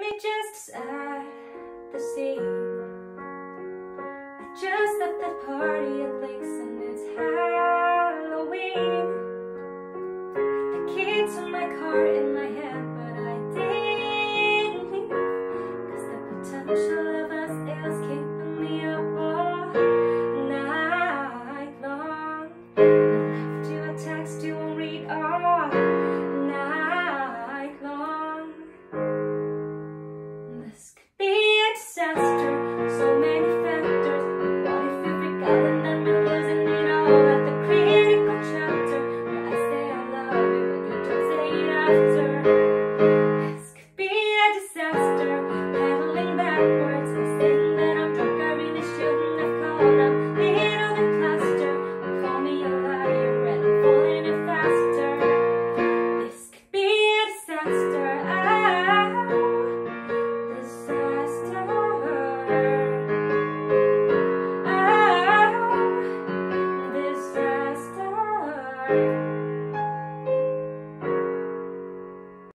me just at the scene. I Just left the party at Blake's and it's at the critical chapter I say I love you and you don't say it after. Thank you.